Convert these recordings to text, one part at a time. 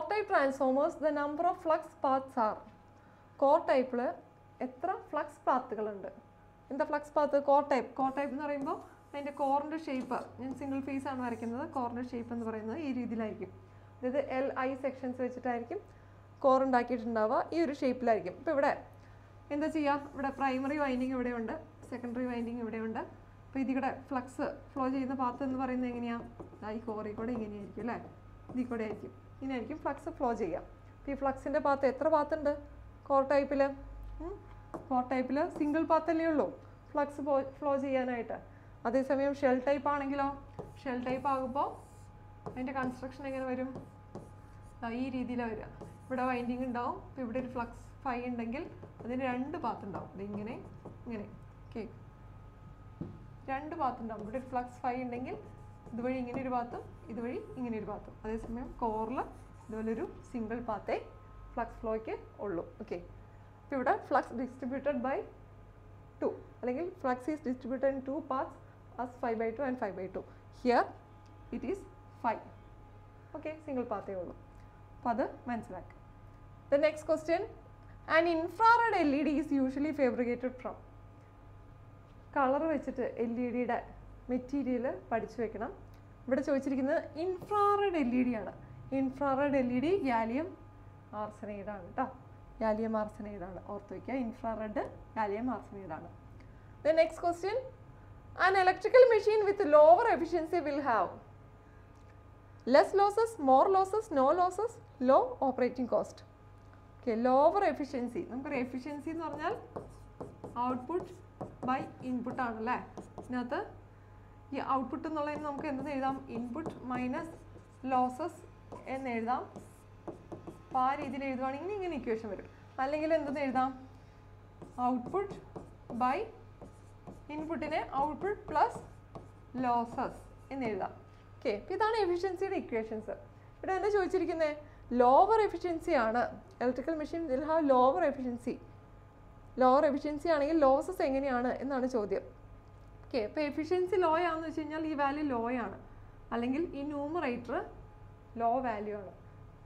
Core type transformers the number of flux paths are core ടൈപ്പിൽ എത്ര flux പാത്തുകളുണ്ട് എന്താ flux path core type core type എന്ന് പറയുമ്പോൾ അതിന്റെ കോറിന്റെ ഷേപ്പ് ഞാൻ സിംഗിൾ ഫേസ് ആണ് വരയ്ക്കുന്നത്. കോറിന്റെ ഷേപ്പ് എന്ന് പറയുന്നത് ഈ രീതിയിലായിരിക്കും. അതായത് എൽ ഐ സെക്ഷൻസ് വെച്ചിട്ടായിരിക്കും കോർ ഉണ്ടാക്കിയിട്ടുണ്ടാവുക. ഈ ഒരു ഷേപ്പിലായിരിക്കും ഇപ്പോൾ ഇവിടെ എന്താ ചെയ്യുക ഇവിടെ പ്രൈമറി വൈൻഡിങ് ഇവിടെയുണ്ട് സെക്കൻഡറി വൈൻഡിങ് ഇവിടെയുണ്ട് അപ്പോൾ ഇതിവിടെ ഫ്ലക്സ് ഫ്ലോ ചെയ്യുന്ന പാത്ത് എന്ന് പറയുന്നത് എങ്ങനെയാണ് ഈ കോറിൽ കൂടെ ഇങ്ങനെയായിരിക്കും അല്ലേ? ഇതിൽ കൂടെ ആയിരിക്കും. ഇങ്ങനെയായിരിക്കും ഫ്ലക്സ് ഫ്ലോ ചെയ്യാം. അപ്പോൾ ഈ ഫ്ലക്സിന്റെ പാത്ത് എത്ര പാത്തുണ്ട് കോർ ടൈപ്പിൽ കോർ ടൈപ്പിൽ സിംഗിൾ പാത്തല്ലേ ഉള്ളൂ. ഫ്ലക്സ് ഫ്ലോ ചെയ്യാനായിട്ട്. അതേസമയം ഷെൽ ടൈപ്പ് ആണെങ്കിലോ? ഷെൽ ടൈപ്പ് ആകുമ്പോൾ അതിന്റെ കൺസ്ട്രക്ഷൻ എങ്ങനെ വരും? ഈ രീതിയിലാണ് വരിക. ഇവിടെ വൈൻഡിങ് ഉണ്ടാവും. ഇപ്പോൾ ഇവിടെ ഒരു ഫ്ലക്സ് ഫൈ ഉണ്ടെങ്കിൽ അതിന് രണ്ട് പാത്ത് ഉണ്ടാവും. അത് ഇങ്ങനെ ഇങ്ങനെ. ഓക്കെ രണ്ട് പാത്ത് ഉണ്ടാവും. ഇവിടെ ഒരു ഫ്ലക്സ് ഫൈ ഉണ്ടെങ്കിൽ ഇതുവഴി ഇങ്ങനെ ഒരു പാത്തും ഇതുവഴി ഇങ്ങനെ ഒരു പാത്തും അതേസമയം കോറിൽ ഇതുപോലെ ഒരു സിംഗിൾ പാത്തേ ഫ്ലക്സ് ഫ്ലോയ്ക്ക് ഉള്ളൂ. ഓക്കെ അപ്പോൾ ഇവിടെ ഫ്ലക്സ് ഡിസ്ട്രിബ്യൂട്ടഡ് ബൈ ടു അല്ലെങ്കിൽ flux is distributed in two parts as five by two and five by two here it is five okay single പാത്തേ ഉള്ളൂ. അപ്പോൾ അത് മനസ്സിലാക്കുക the next question and infrared L E D is usually fabricated from colour വെച്ചിട്ട് L E ഡിയുടെ material പഠിച്ചു വെക്കണം. ഇവിടെ ചോദിച്ചിരിക്കുന്നത് ഇൻഫ്രാറെഡ് എൽ ഇ ഡി ആണ്. Infrared L E D gallium ആർസനൈഡാണ് കേട്ടോ ഗാലിയം ആർസനൈഡാണ് ഓർത്ത് വയ്ക്കുക infrared gallium ആർസനൈഡാണ് next question an electrical machine with lower efficiency will have less losses more losses no losses low operating cost okay lower efficiency നമുക്കറിയാം efficiency എന്ന് പറഞ്ഞാൽ output by input ആണല്ലേ? ഇതിനകത്ത് ഈ ഔട്ട്പുട്ട് എന്നുള്ളതിന് നമുക്ക് എന്തെന്ന് എഴുതാം? ഇൻപുട്ട് മൈനസ് ലോസസ് എന്ന് എഴുതാം. അപ്പോൾ ആ രീതിയിൽ എഴുതുവാണെങ്കിൽ ഇങ്ങനെ ഇക്വേഷൻ വരും. അല്ലെങ്കിൽ എന്തെന്ന് എഴുതാം? ഔട്ട്പുട്ട് ബൈ ഇൻപുട്ടിനെ ഔട്ട്പുട്ട് പ്ലസ് ലോസസ് എന്ന് എഴുതാം. ഓക്കെ അപ്പോൾ ഇതാണ് എഫിഷ്യൻസിയുടെ ഇക്വേഷൻസ് ഇവിടെ എന്താ ചോദിച്ചിരിക്കുന്നത് ലോവർ എഫിഷ്യൻസി ആണ്. Electrical machine will have lower efficiency lower efficiency ആണെങ്കിൽ ലോസസ് എങ്ങനെയാണ് എന്നാണ് ചോദ്യം. ഓക്കെ ഇപ്പോൾ എഫിഷ്യൻസി ലോ ആണെന്ന് വെച്ച് കഴിഞ്ഞാൽ ഈ വാല്യൂ ലോ ആണ്. അല്ലെങ്കിൽ ഈ ന്യൂമറേറ്റർ ലോ വാല്യൂ ആണ്.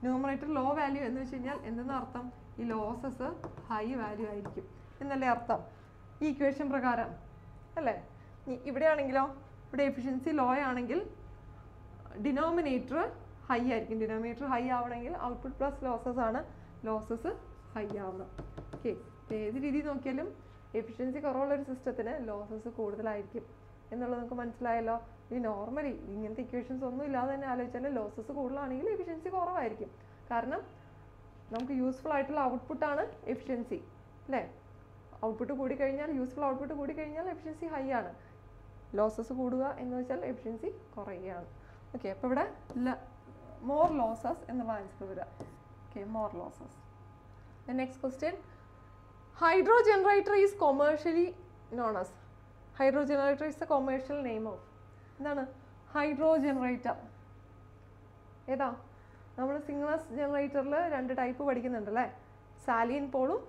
ന്യൂമറേറ്റർ ലോ വാല്യൂ എന്ന് വെച്ച് കഴിഞ്ഞാൽ എന്തെന്ന് അർത്ഥം? ഈ ലോസസ് ഹൈ വാല്യൂ ആയിരിക്കും. എന്നല്ലേ അർത്ഥം? ഈ ഇക്വേഷൻ പ്രകാരം. അല്ലേ? ഇവിടെയാണെങ്കിലോ ഇവിടെ എഫിഷ്യൻസി ലോ ആണെങ്കിൽ ഡിനോമിനേറ്റർ ഹൈ ആയിരിക്കും. ഡിനോമിനേറ്റർ ഹൈ ആവണമെങ്കിൽ ഔട്ട്പുട്ട് പ്ലസ് ലോസസ് ആണ്. ലോസസ് ഹൈ ആവണം ഓക്കെ ഏത് രീതിയിൽ നോക്കിയാലും എഫിഷ്യൻസി കുറവുള്ള ഒരു സിസ്റ്റത്തിന് ലോസസ് കൂടുതലായിരിക്കും. എന്നുള്ളത് നമുക്ക് മനസ്സിലായല്ലോ. ഈ നോർമലി ഇങ്ങനത്തെ ഇക്വേഷൻസ് ഒന്നും ഇല്ലാതെ തന്നെ ആലോചിച്ചാൽ ലോസസ് കൂടുതലാണെങ്കിൽ എഫിഷ്യൻസി കുറവായിരിക്കും. കാരണം നമുക്ക് യൂസ്ഫുൾ ആയിട്ടുള്ള ഔട്ട്പുട്ടാണ് എഫിഷ്യൻസി അല്ലേ? ഔട്ട്പുട്ട് കൂടി കഴിഞ്ഞാൽ യൂസ്ഫുൾ ഔട്ട്പുട്ട് കൂടി കഴിഞ്ഞാൽ എഫിഷ്യൻസി ഹൈ ആണ്. ലോസസ് കൂടുക എന്ന് വെച്ചാൽ എഫിഷ്യൻസി കുറയുകയാണ്. ഓക്കെ അപ്പോൾ ഇവിടെ മോർ ലോസസ് എന്നുള്ള ആൻസർ വരിക. Okay more losses next question hydro generator is commercially known as hydro generator is a commercial name of എന്താണ്? ഹൈഡ്രോ ജനറേറ്റർ ഏതാ? നമ്മൾ സിംഗ്ലസ് ജനറേറ്ററിൽ രണ്ട് ടൈപ്പ് പഠിക്കുന്നുണ്ടല്ലേ? സാലിയൻ പോളും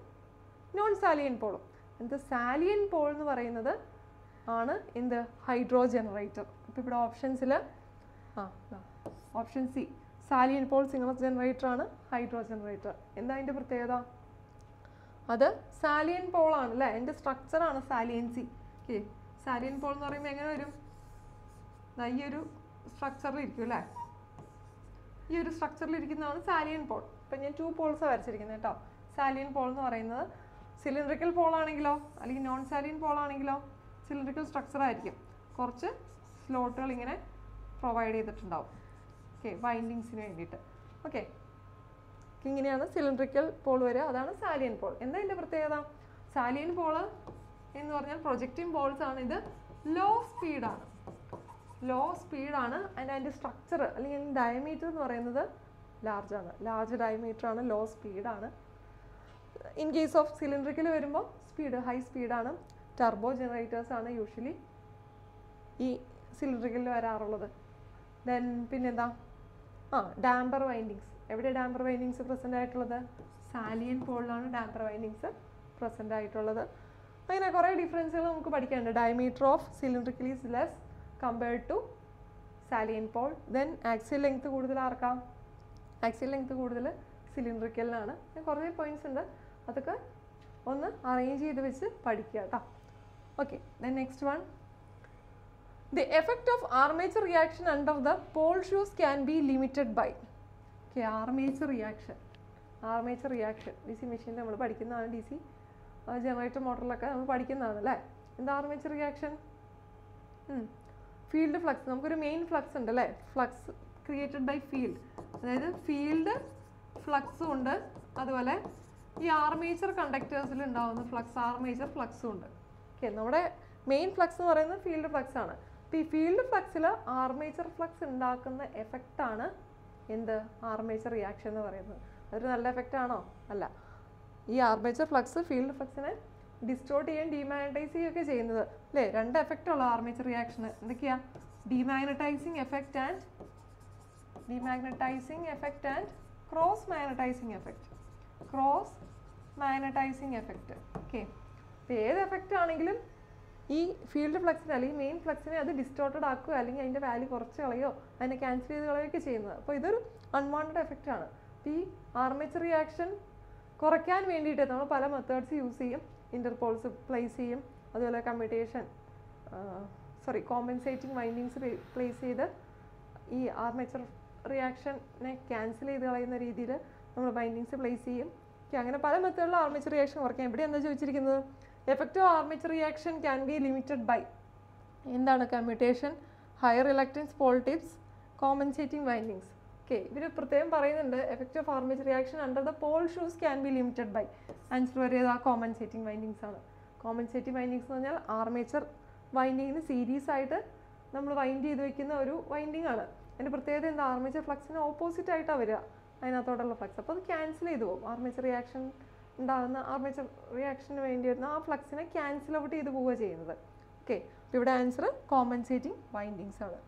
നോൺ സാലിയൻ പോളും എന്ത്? സാലിയൻ പോൾ എന്ന് പറയുന്നത് ആണ് എന്ത്? ഹൈഡ്രോ ജനറേറ്റർ അപ്പോൾ ഇവിടെ ഓപ്ഷൻസിൽ ആ option C salient pole സിംഗ്ലസ് generator ആണ് ഹൈഡ്രോ ജനറേറ്റർ എന്താ അതിന്റെ പ്രത്യേകത? അത് സാലിയൻ പോളാണ് അല്ലേ അതിന്റെ സ്ട്രക്ചറാണ് സാലിയൻസി ഓക്കെ സാലിയൻ പോൾ എന്ന് പറയുമ്പോൾ എങ്ങനെ വരും? ഈ ഒരു സ്ട്രക്ചറിൽ ഇരിക്കും അല്ലേ ഈ ഒരു സ്ട്രക്ചറിൽ ഇരിക്കുന്നതാണ് സാലിയൻ പോൾ ഇപ്പം ഞാൻ ടു പോൾസ് വരച്ചിരിക്കുന്നത് കേട്ടോ സാലിയൻ പോൾ എന്ന് പറയുന്നത് സിലിണ്ടറിക്കൽ പോൾ ആണെങ്കിലോ അല്ലെങ്കിൽ നോൺ സാലിയൻ പോൾ ആണെങ്കിലോ സിലിണ്ടറിക്കൽ സ്ട്രക്ചർ ആയിരിക്കും. കുറച്ച് സ്ലോട്ടുകൾ ഇങ്ങനെ പ്രൊവൈഡ് ചെയ്തിട്ടുണ്ടാവും. ഓക്കെ വൈൻഡിങ്സിന് വേണ്ടിയിട്ട്. ഓക്കെ ഇങ്ങനെയാണ് സിലിണ്ടറിക്കൽ പോൾ വരിക. അതാണ് സാലിയൻ പോൾ എന്താ ഇതിന്റെ പ്രത്യേകത? സാലിയൻ പോൾ എന്ന് പറഞ്ഞാൽ പ്രൊജക്റ്റിംഗ് പോൾസ് ആണ്. ഇത് ലോ സ്പീഡാണ് ലോ സ്പീഡാണ് അതിന്റെ അതിന്റെ സ്ട്രക്ചർ അല്ലെങ്കിൽ അതിന്റെ ഡയമീറ്റർ എന്ന് പറയുന്നത് ലാർജ് ആണ്. ലാർജ് ഡയമീറ്റർ ആണ് ലോ സ്പീഡാണ് ഇൻ കേസ് ഓഫ് സിലിണ്ടറിക്കൽ വരുമ്പോൾ സ്പീഡ് ഹൈ സ്പീഡാണ് ടർബോ ജനറേറ്റേഴ്സ് ആണ് യൂഷ്വലി ഈ സിലിണ്ടറിക്കലിൽ വരാറുള്ളത്. ദെൻ പിന്നെന്താ? ആ ഡാംബർ വൈൻഡിങ്സ് എവിടെ ഡാമ്പർ വൈൻഡിങ്സ് പ്രസന്റ് ആയിട്ടുള്ളത്? സാലിയൻ പോളിലാണ് ഡാമ്പർ വൈൻഡിങ്സ് പ്രസന്റ് ആയിട്ടുള്ളത്. അങ്ങനെ കുറേ ഡിഫറൻസുകൾ നമുക്ക് പഠിക്കാനുണ്ട്. Diameter of cylindrical is less compared to salient pole then axial length കൂടുതൽ ആർക്കാം? ആക്സിൽ ലെങ്ത് കൂടുതൽ സിലിണ്ട്രിക്കലിനാണ് കുറേ പോയിന്റ്സ് ഉണ്ട്. അതൊക്കെ ഒന്ന് അറേഞ്ച് ചെയ്ത് വെച്ച് പഠിക്കുക കേട്ടോ okay then next one the effect of armature reaction under the pole shoes can be limited by okay armature reaction armature reaction D C machine നമ്മൾ പഠിക്കുന്നതാണ് ഡി സി ജനറേറ്റർ മോട്ടറിലൊക്കെ നമ്മൾ പഠിക്കുന്നതാണ് അല്ലേ? എന്താ ആർമേച്ചർ റിയാക്ഷൻ ഫീൽഡ് ഫ്ലക്സ് നമുക്കൊരു main flux ഉണ്ട് അല്ലേ? Flux created by field അതായത് ഫീൽഡ് ഫ്ലക്സും ഉണ്ട്. അതുപോലെ ഈ ആർമേച്ചർ കണ്ടക്ടേഴ്സിൽ ഉണ്ടാകുന്ന ഫ്ലക്സ് ആർമേച്ചർ ഫ്ലക്സും ഉണ്ട്. ഓക്കെ നമ്മുടെ മെയിൻ ഫ്ലക്സ് എന്ന് പറയുന്നത് ഫീൽഡ് ഫ്ലക്സ് ആണ്. അപ്പോൾ ഈ ഫീൽഡ് ഫ്ലക്സിൽ ആർമേച്ചർ ഫ്ലക്സ് ഉണ്ടാക്കുന്ന എഫക്റ്റ് ആണ് എന്ത്? ആർമേച്ചർ റിയാക്ഷൻ എന്ന് പറയുന്നത്. അതൊരു നല്ല എഫക്റ്റ് ആണോ? അല്ല. ഈ ആർമേച്ചർ ഫ്ലക്സ് ഫീൽഡ് ഫ്ലക്സിനെ ഡിസ്ട്രോട്ട് ചെയ്യാൻ ഡീമാഗ്നറ്റൈസ് ചെയ്യുകയൊക്കെ ചെയ്യുന്നത്. അല്ലേ? രണ്ട് എഫക്റ്റ് ഉള്ള ആർമേച്ചർ റിയാക്ഷൻ എന്തൊക്കെയാ? Demagnetising effect and demagnetising effect and cross magnetising effect cross magnetising effect okay ഏത് എഫക്റ്റ് ആണെങ്കിലും ഈ ഫീൽഡ് ഫ്ലക്സിനെ അല്ലെങ്കിൽ മെയിൻ ഫ്ലക്സിനെ അത് ഡിസ്റ്റോർട്ടഡ് ആക്കുക അല്ലെങ്കിൽ അതിന്റെ വാല്യൂ കുറച്ച് കളയോ അതിനെ ക്യാൻസൽ ചെയ്ത് കളയുകയൊക്കെ ചെയ്യുന്നത്. അപ്പോൾ ഇതൊരു അൺവാണ്ടഡ് എഫക്റ്റ് ആണ്. അപ്പോൾ ഈ ആർമേച്ചർ റിയാക്ഷൻ കുറയ്ക്കാൻ വേണ്ടിയിട്ട് നമ്മൾ പല മെത്തേഡ്സ് യൂസ് ചെയ്യും. ഇന്റർപോൾസ് പ്ലേസ് ചെയ്യും. അതുപോലെ commutation sorry compensating windings place ചെയ്ത് ഈ ആർമേച്ചർ റിയാക്ഷനെ ക്യാൻസൽ ചെയ്ത് കളയുന്ന രീതിയിൽ നമ്മൾ ബൈൻഡിങ്സ് പ്ലേസ് ചെയ്യും. Okay, അങ്ങനെ പല മെത്തേഡിലും ആർമേച്ചർ റിയാക്ഷൻ കുറയ്ക്കാം ഇവിടെ എന്താ ചോദിച്ചിരിക്കുന്നത്? Effective armature reaction can be limited by എന്താണ് commutation higher reluctance pole tips compensating windings okay ഇവർ പ്രത്യേകം പറയുന്നുണ്ട് effect of armature reaction under the pole shoes can be limited by answer വരെയത് ആ കോമ്പൻസേറ്റിംഗ് വൈൻഡിങ്സ് ആണ്. കോമ്പൻസേറ്റിംഗ് വൈൻഡിങ്സ് എന്ന് പറഞ്ഞാൽ armature വൈൻഡിങ്ങിന് series ആയിട്ട് നമ്മൾ വൈൻഡ് ചെയ്ത് വെക്കുന്ന ഒരു വൈൻഡിങ് ആണ്. അതിന്റെ പ്രത്യേകത എന്താ? ആർമേച്ചർ ഫ്ലക്സിന് ഓപ്പോസിറ്റ് ആയിട്ടാണ് വരിക. അതിനകത്തോട്ടുള്ള ഫ്ലക്സ് അപ്പോൾ അത് ക്യാൻസൽ ചെയ്ത് പോകും. ആർമേച്ചർ റിയാക്ഷൻ ഉണ്ടാകുന്ന ആർമേച്ചർ റിയാക്ഷന് വേണ്ടി വരുന്ന ആ ഫ്ലക്സിനെ ക്യാൻസൽ ഔട്ട് ചെയ്ത് പോവുക ചെയ്യുന്നത്. ഓക്കെ ഇവിടെ ആൻസർ കോമ്പൻസേറ്റിംഗ് വൈൻഡിങ്സ് ആണ്.